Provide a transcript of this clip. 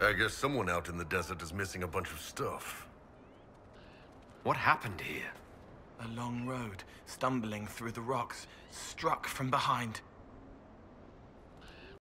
I guess someone out in the desert is missing a bunch of stuff. What happened here? A long road, stumbling through the rocks, struck from behind.